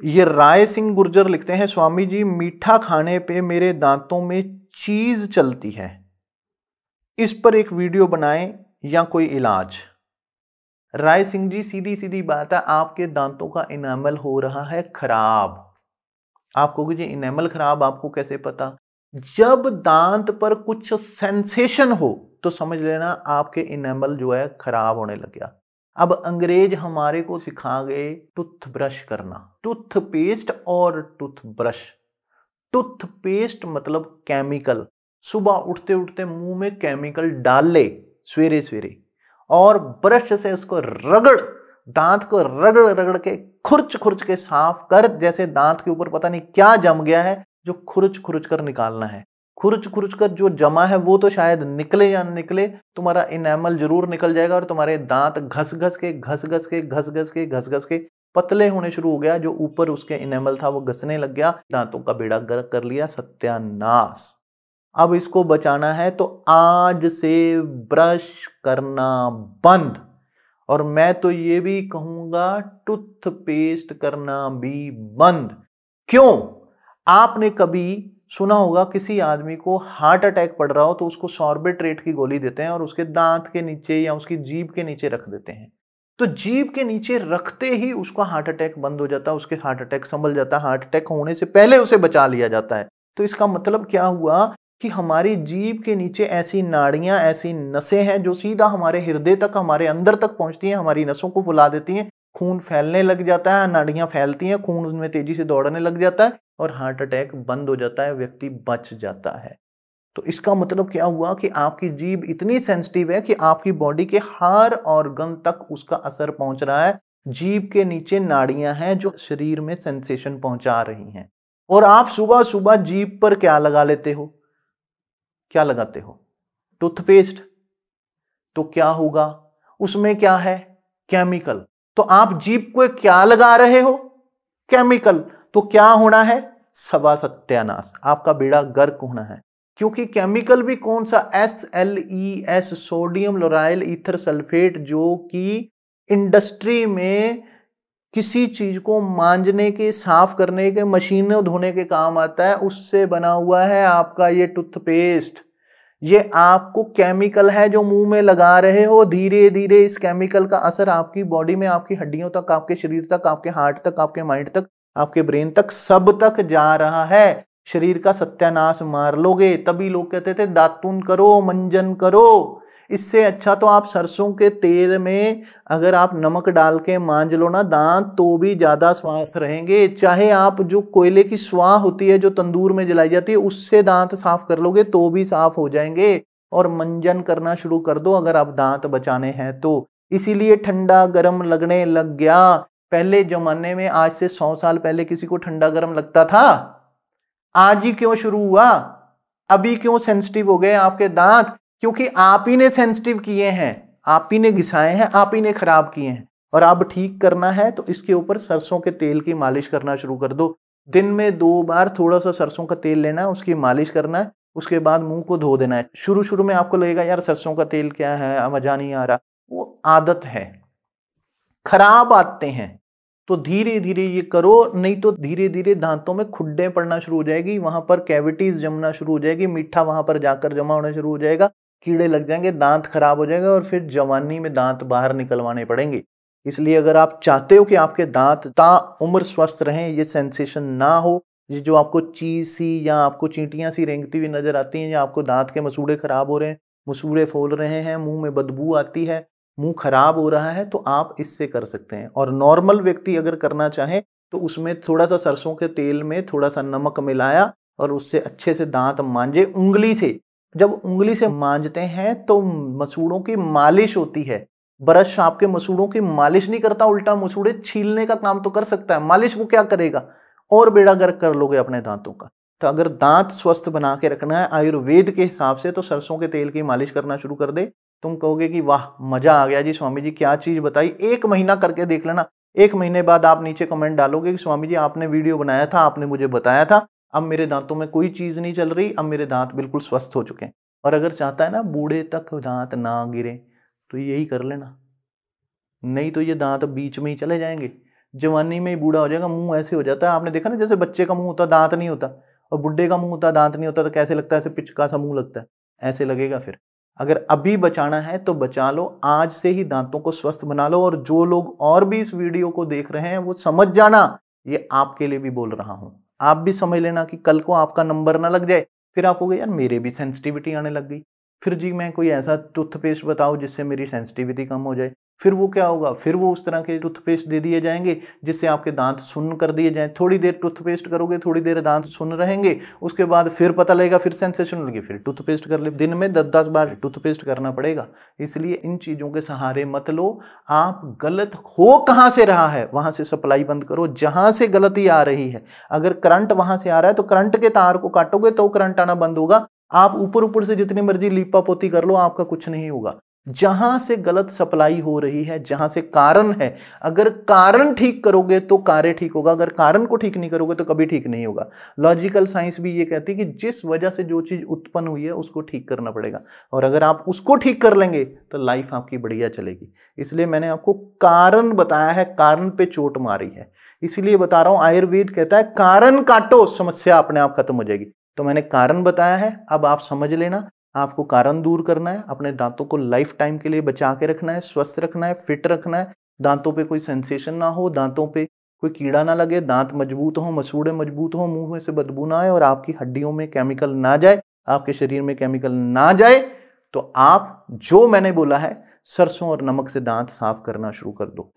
ये राय सिंह गुर्जर लिखते हैं, स्वामी जी, मीठा खाने पे मेरे दांतों में चीज़ चलती है। इस पर एक वीडियो बनाएँ या कोई इलाज? राय सिंह जी सीधी सीधी बात है, आपके दांतों का इनामल हो रहा है खराब। आपको जी इनेमल खराब आपको कैसे पता? जब दांत पर कुछ सेंसेशन हो तो समझ लेना आपके इनेमल जो है खराब होने लग गया। अब अंग्रेज़ हमारे को सिखा गए टूथ ब्रश करना। टूथ पेस्ट और टूथ ब्रश टूथ पेस्ट मतलब केमिकल। सुबह उठते उठते मुँह में केमिकल डाल ले सवेरे सवेरे और ब्रश से उसको रगड़, दांत को रगड़ रगड़ के खुरच खुरच के साफ़ कर, जैसे दांत के ऊपर पता नहीं क्या जम गया है, जो खुरच खुरच कर निकालना है। खुरच खुरच कर जो जमा है, वो तो शायद निकले या निकले, तुम्हारा इनेमल ज़रूर निकल जाएगा और तुम्हारे दांत घस घस के घस घस के घस घस के घस घस के पतले होने शुरू हो गया, जो ऊपर उसके इनेमल था वो घसने लग गया, दांतों का बेड़ा गर्क कर लिया, सत्यानाश। अब इसको बचाना है तो आज से ब्रश करना बंद। और मैं तो ये भी कहूँगा टूथ पेस्ट करना भी बंद। क्यों? आपने कभी सुना होगा किसी आदमी को हार्ट अटैक पड़ रहा हो तो उसको सॉर्बेट्रेट की गोली देते हैं और उसके दांत के नीचे या उसकी जीभ के नीचे रख देते हैं। तो जीभ के नीचे रखते ही उसका हार्ट अटैक बंद हो जाता है, उसके हार्ट अटैक संभल जाता है, हार्ट अटैक होने से पहले उसे बचा लिया जाता है। तो इसका मतलब क्या हुआ कि हमारी जीभ के नीचे ऐसी नाड़ियाँ, ऐसी नसें हैं जो सीधा हमारे हृदय तक, हमारे अंदर तक पहुँचती हैं, हमारी नसों को फुला देती हैं। खून फैलने लग जाता है, नाड़ियाँ फैलती हैं, खून उसमें तेज़ी से दौड़ने लग जाता है और हार्ट अटैक बंद हो जाता है, व्यक्ति बच जाता है। तो इसका मतलब क्या हुआ कि आपकी जीभ इतनी सेंसिटिव है कि आपकी बॉडी के हर ऑर्गन तक उसका असर पहुँच रहा है। जीभ के नीचे नाड़ियाँ हैं जो शरीर में सेंसेशन पहुँचा रही हैं। और आप सुबह सुबह जीभ पर क्या लगा लेते हो? क्या लगाते हो? टूथपेस्ट तो क्या होगा? उसमें क्या है? केमिकल तो आप जीप को क्या लगा रहे हो? केमिकल। तो क्या होना है? सवा सत्यानाश। आपका बेड़ा गर्क होना है। क्योंकि केमिकल भी कौन सा? S L E S sodium lauryl ether sulphate, जो कि इंडस्ट्री में किसी चीज़ को मांजने के, साफ़ करने के, मशीनों धोने के काम आता है, उससे बना हुआ है आपका ये टूथपेस्ट। ये आपको केमिकल है जो मुँह में लगा रहे हो धीरे धीरे इस केमिकल का असर आपकी बॉडी में, आपकी हड्डियों तक, आपके शरीर तक, आपके हार्ट तक, आपके माइंड तक, आपके ब्रेन तक सब तक जा रहा है। शरीर का सत्यानाश मार लोगे, तभी लोग कहते थे, दातुन करो, मंजन करो। इससे अच्छा तो आप सरसों के तेल में अगर आप नमक डाल के मांझ लो ना दांत तो भी ज़्यादा स्वास्थ्य रहेंगे। चाहे आप जो कोयले की स्वाह होती है, जो तंदूर में जलाई जाती है, उससे दांत साफ़ कर लोगे तो भी साफ़ हो जाएँगे। और मंजन करना शुरू कर दो अगर आप दांत बचाने हैं तो। इसीलिए ठंडा गर्म लगने लग गया। पहले जमाने में, आज से सौ साल पहले किसी को ठंडा गर्म लगता था। आज ही क्यों शुरू हुआ? अभी क्यों सेंसिटिव हो गए आपके दांत? क्योंकि आप ही ने सेंसिटिव किए हैं, आप ही ने घिसाए हैं, आप ही ने खराब किए हैं। और अब ठीक करना है तो इसके ऊपर सरसों के तेल की मालिश करना शुरू कर दो। दिन में दो बार थोड़ा सा सरसों का तेल लेना है उसकी मालिश करना है उसके बाद मुँह को धो देना है। शुरू शुरू में आपको लगेगा, यार, सरसों का तेल क्या है? मज़ा नहीं आ रहा। वो आदत है। खराब आते हैं। तो धीरे धीरे ये करो, नहीं तो धीरे धीरे दांतों में खुड्डे पड़ना शुरू हो जाएगी, वहाँ पर कैविटीज जमना शुरू हो जाएगी, मीठा वहाँ पर जाकर जमा होना शुरू हो जाएगा। कीड़े लग जाएँगे, दांत खराब हो जाएँगे और फिर जवानी में दांत बाहर निकलवाने पड़ेंगे। इसलिए अगर आप चाहते हो कि आपके दांत ता उम्र स्वस्थ रहें, ये सेंसेशन ना हो, ये जो आपको चीज़ सी या आपको चींटियाँ सी रेंगती हुई नज़र आती हैं, या आपको दांत के मसूड़े खराब हो रहे हैं, मसूड़े फोल रहे हैं, मुँह में बदबू आती है, मुँह खराब हो रहा है तो आप इससे कर सकते हैं। और नॉर्मल व्यक्ति अगर करना चाहे तो उसमें थोड़ा सा सरसों के तेल में थोड़ा सा नमक मिलाया और उससे अच्छे से दांत मांजे, उंगली से। जब उंगली से मांजते हैं तो मसूड़ों की मालिश होती है। ब्रश आपके मसूड़ों की मालिश नहीं करता, उल्टा मसूड़े छीलने का काम तो कर सकता है। मालिश वो क्या करेगा? और बेड़ा गर्क कर लोगे अपने दांतों का। तो अगर दांत स्वस्थ बना के रखना है, आयुर्वेद के हिसाब से तो सरसों के तेल की मालिश करना शुरू कर दे। तुम कहोगे कि, वाह, मज़ा आ गया जी स्वामी जी, क्या चीज़ बताई? एक महीना करके देख लेना। एक महीने बाद आप नीचे कमेंट डालोगे कि, स्वामी जी, आपने वीडियो बनाया था, आपने मुझे बताया था। अब मेरे दांतों में कोई चीज़ नहीं चल रही, अब मेरे दांत बिल्कुल स्वस्थ हो चुके हैं। और अगर चाहता है ना बूढ़े तक दांत ना गिरे तो यही कर लेना। नहीं तो ये दांत बीच में ही चले जाएँगे। जवानी में ही बूढ़ा हो जाएगा, मुँह ऐसे हो जाता है। आपने देखा ना, जैसे बच्चे का मुँह होता, दांत नहीं होता। और बुढ़े का मुँह होता, दांत नहीं होता तो कैसे लगता है? ऐसे पिचका सा मुँह लगता है। ऐसे लगेगा फिर। अगर अभी बचाना है तो बचा लो। आज से ही दांतों को स्वस्थ बना लो। और जो लोग और भी इस वीडियो को देख रहे हैं, वो समझ जाना। ये आपके लिए भी बोल रहा हूँ। आप भी समझ लेना कि कल को आपका नंबर ना लग जाए, फिर आप हो यार, मेरे भी सेंसिटिविटी आने लग गई। फिर जी, मैं कोई ऐसा टूथपेस्ट बताऊँ जिससे मेरी सेंसिटिविटी कम हो जाए। फिर वो क्या होगा? फिर वो उस तरह के टूथपेस्ट दे दिए जाएँगे, जिससे आपके दांत सुन्न कर दिए जाएँ। थोड़ी देर टूथपेस्ट करोगे, थोड़ी देर दांत सुन रहेंगे, उसके बाद फिर पता लगेगा, फिर सेंसेशन लगे फिर टूथपेस्ट कर ले, दिन में दस दस बार टूथपेस्ट करना पड़ेगा। इसलिए इन चीज़ों के सहारे मत लो। आप गलत हो कहाँ से रहा है? वहाँ से सप्लाई बंद करो, जहाँ से गलती आ रही है। अगर करंट वहाँ से आ रहा है तो करंट के तार को काटोगे तो करंट आना बंद होगा। आप ऊपर ऊपर से जितनी मर्ज़ी लीपा पोती कर लो, आपका कुछ नहीं होगा। जहाँ से गलत सप्लाई हो रही है, जहाँ से कारण है, अगर कारण ठीक करोगे तो कार्य ठीक होगा, अगर कारण को ठीक नहीं करोगे तो कभी ठीक नहीं होगा। लॉजिकल साइंस भी ये कहती है कि जिस वजह से जो चीज़ उत्पन्न हुई है, उसको ठीक करना पड़ेगा। और अगर आप उसको ठीक कर लेंगे तो लाइफ आपकी बढ़िया चलेगी। इसलिए मैंने आपको कारण बताया है, कारण पे चोट मारी है। इसलिए बता रहा हूँ, आयुर्वेद कहता है, कारण काटो, समस्या अपने आप खत्म हो जाएगी। तो मैंने कारण बताया है, अब आप समझ लेना आपको कारण दूर करना है, अपने दांतों को लाइफ टाइम के लिए बचा के रखना है, स्वस्थ रखना है फिट रखना है। दांतों पे कोई सेंसेशन ना हो, दांतों पे कोई कीड़ा ना लगे, दांत मज़बूत हो, मसूड़े मज़बूत हो, मुँह में से बदबू ना आए और आपकी हड्डियों में केमिकल ना जाए, आपके शरीर में केमिकल ना जाए तो आप जो मैंने बोला है, सरसों और नमक से दांत साफ़ करना शुरू कर दो।